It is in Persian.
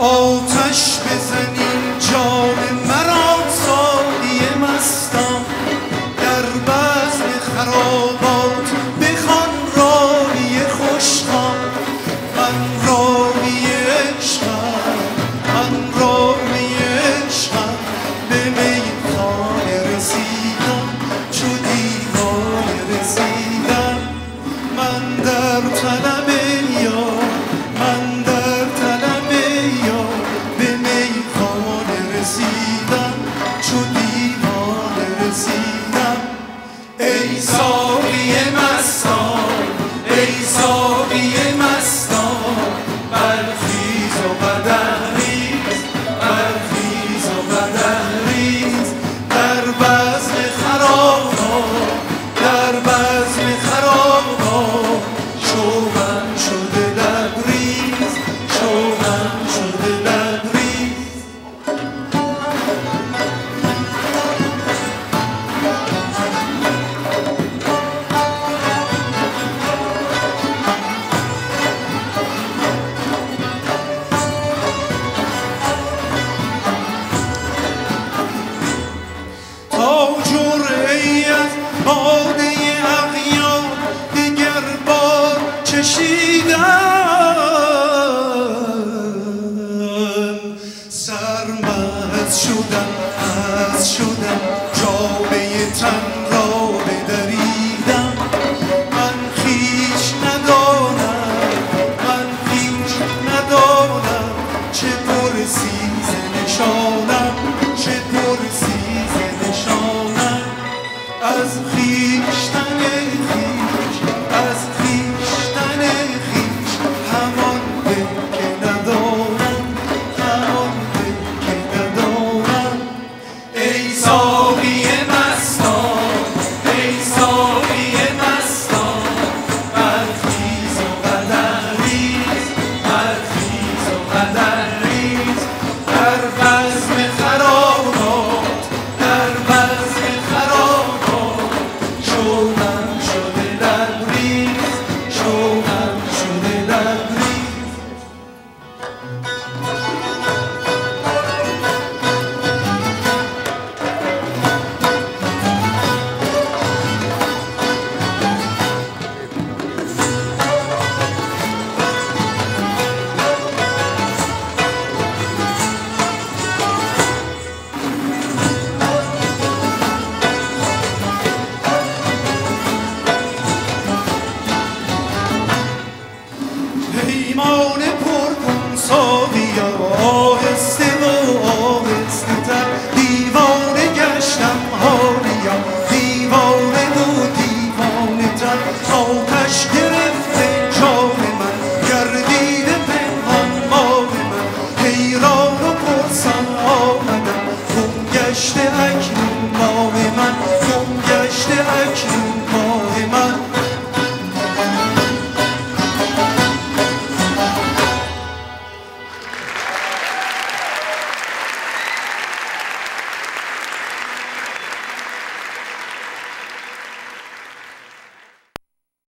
آتش بزنین sim them. barba. آتش گرفت جان من گردید پنهان باب من حیران و پرسم آمدم خون گشته اکنون من